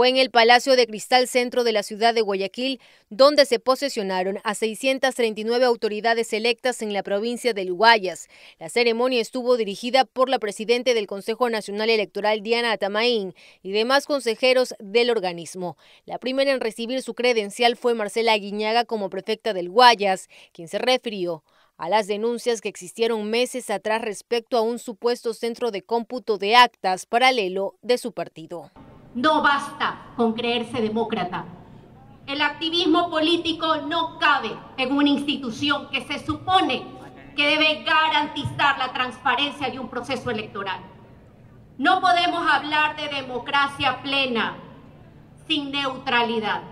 Fue en el Palacio de Cristal Centro de la ciudad de Guayaquil, donde se posesionaron a 639 autoridades electas en la provincia del Guayas. La ceremonia estuvo dirigida por la presidenta del Consejo Nacional Electoral, Diana Atamaín, y demás consejeros del organismo. La primera en recibir su credencial fue Marcela Aguiñaga como prefecta del Guayas, quien se refirió a las denuncias que existieron meses atrás respecto a un supuesto centro de cómputo de actas paralelo de su partido. No basta con creerse demócrata. El activismo político no cabe en una institución que se supone que debe garantizar la transparencia de un proceso electoral. No podemos hablar de democracia plena sin neutralidad.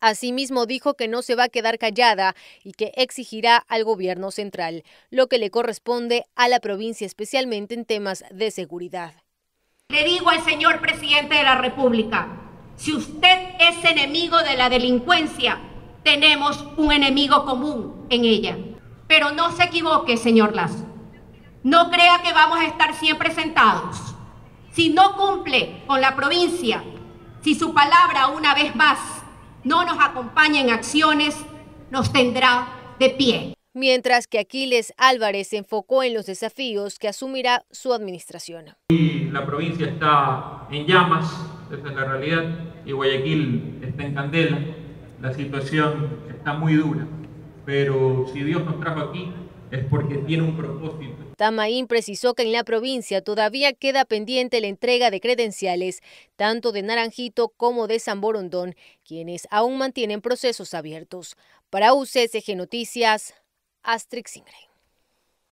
Asimismo dijo que no se va a quedar callada y que exigirá al gobierno central lo que le corresponde a la provincia especialmente en temas de seguridad. Le digo al señor presidente de la República, si usted es enemigo de la delincuencia, tenemos un enemigo común en ella. Pero no se equivoque, señor Lazo. No crea que vamos a estar siempre sentados. Si no cumple con la provincia, si su palabra una vez más no nos acompaña en acciones, nos tendrá de pie mientras que Aquiles Álvarez se enfocó en los desafíos que asumirá su administración. La provincia está en llamas, esa es la realidad, y Guayaquil está en candela, la situación está muy dura, pero si Dios nos trajo aquí es porque tiene un propósito. Tamaín precisó que en la provincia todavía queda pendiente la entrega de credenciales tanto de Naranjito como de San Borondón, quienes aún mantienen procesos abiertos. Para UCSG Noticias, Asterix Ingrid.